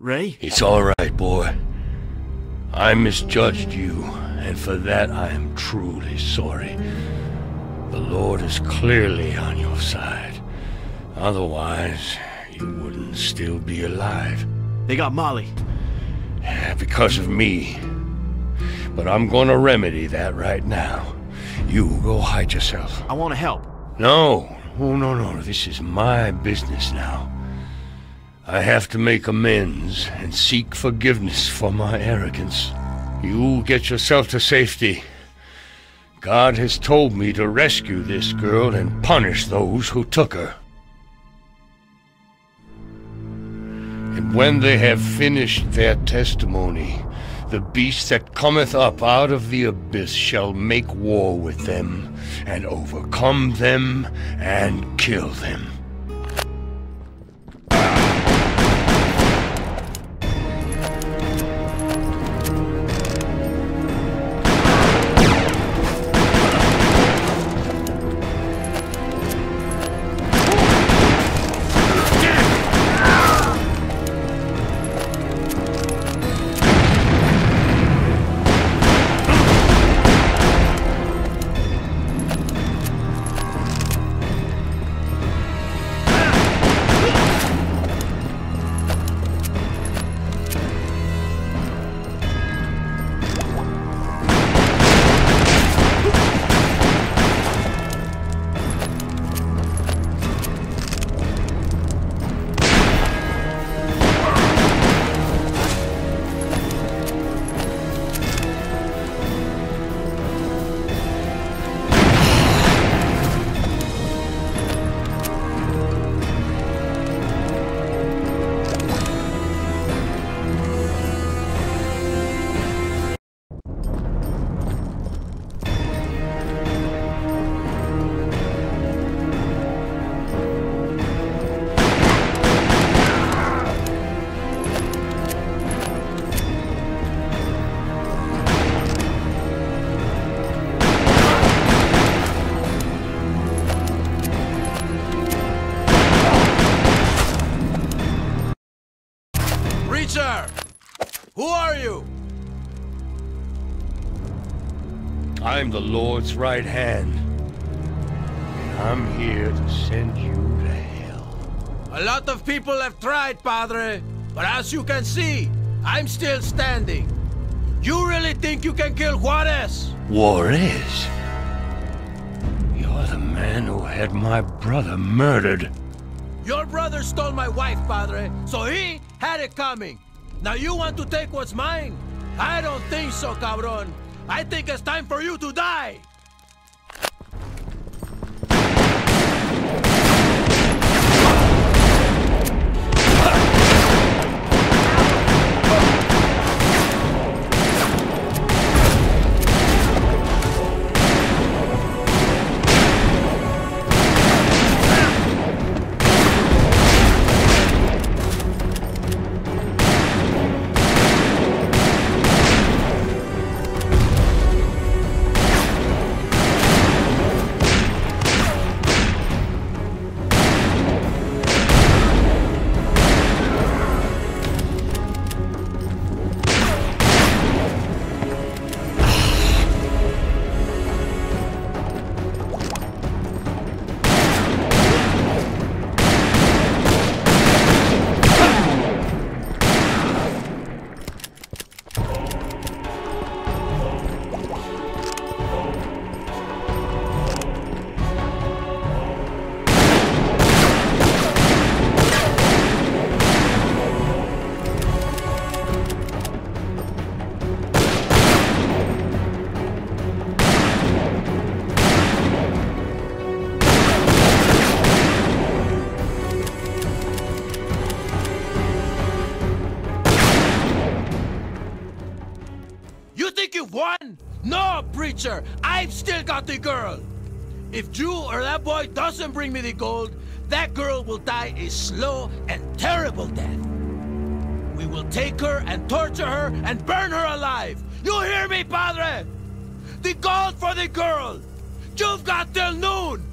Ray? It's all right, boy. I misjudged you, and for that I am truly sorry. The Lord is clearly on your side. Otherwise, you wouldn't still be alive. They got Molly. Yeah, because of me. But I'm gonna remedy that right now. You go hide yourself. I want to help. No, oh no, no, this is my business now. I have to make amends and seek forgiveness for my arrogance. You get yourself to safety. God has told me to rescue this girl and punish those who took her. And when they have finished their testimony, the beast that cometh up out of the abyss shall make war with them, and overcome them, and kill them. Who are you? I'm the Lord's right hand. And I'm here to send you to hell. A lot of people have tried, Padre, but as you can see, I'm still standing. You really think you can kill Juarez? Juarez? You're the man who had my brother murdered. Your brother stole my wife, Padre, so he had it coming. Now you want to take what's mine? I don't think so, cabron. I think it's time for you to die. You you've won? No, preacher! I've still got the girl! If Drew or that boy doesn't bring me the gold, that girl will die a slow and terrible death. We will take her and torture her and burn her alive! You hear me, Padre? The gold for the girl! You've got till noon!